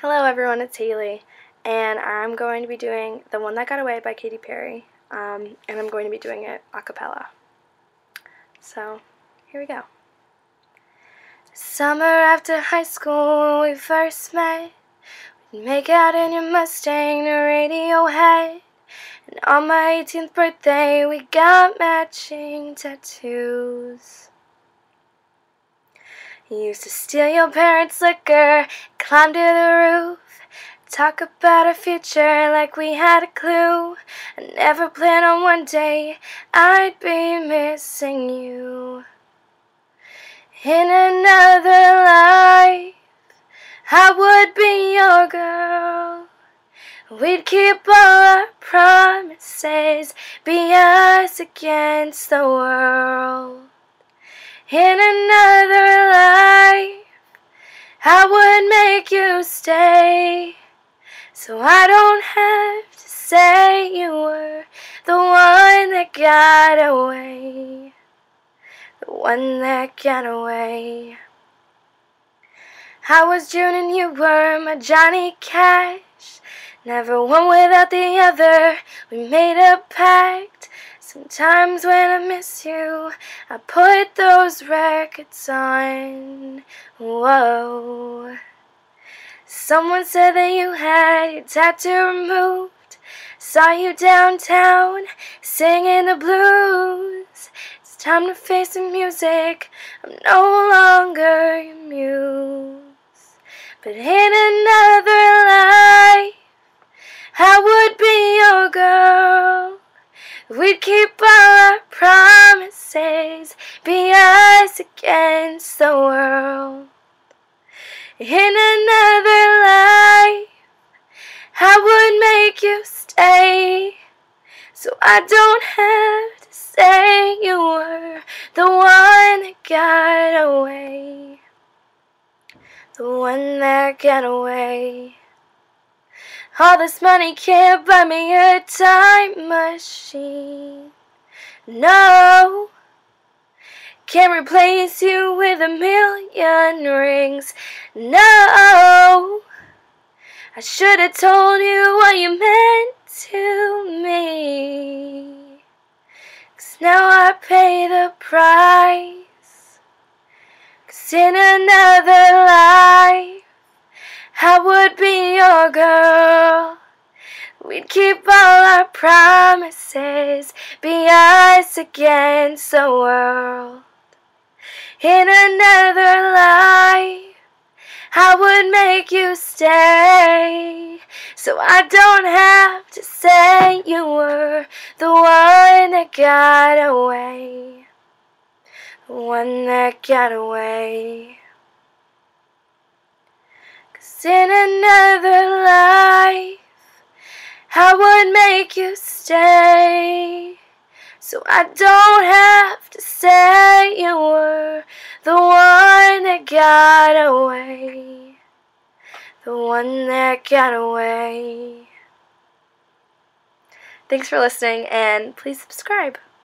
Hello everyone, it's Hailey, and I'm going to be doing The One That Got Away by Katy Perry, um, and I'm going to be doing it a cappella. So, here we go. Summer after high school when we first met, we'd make out in your Mustang to Radiohead, and on my 18th birthday we got matching tattoos. You used to steal your parents' liquor, climb to the roof, talk about our future like we had a clue. I never planned on one day I'd be missing you. In another life, I would be your girl. We'd keep all our promises, be us against the world. In another life, I would make you stay. So I don't have to say you were the one that got away. The one that got away. I was June and you were my Johnny Cash. Never one without the other. We made a pact. Sometimes when I miss you, I put those records on. Whoa. Someone said that you had your tattoo removed. Saw you downtown singing the blues. It's time to face the music. I'm no longer your muse. But in another life, I would be your girl. We'd keep all our promises, be us against the world. In another life, I would make you stay, so I don't have to say you were the one that got away, the one that got away. All this money can't buy me a time machine. No, can't replace you with a million rings. No, I should have told you what you meant to me. Cause now I pay the price. Cause in another life, I would be your girl. We'd keep all our promises, be us against the world. In another life, I would make you stay. So I don't have to say you were the one that got away. The one that got away. Cause in another life, I would make you stay. So I don't have to say that got away. Thanks for listening and please subscribe.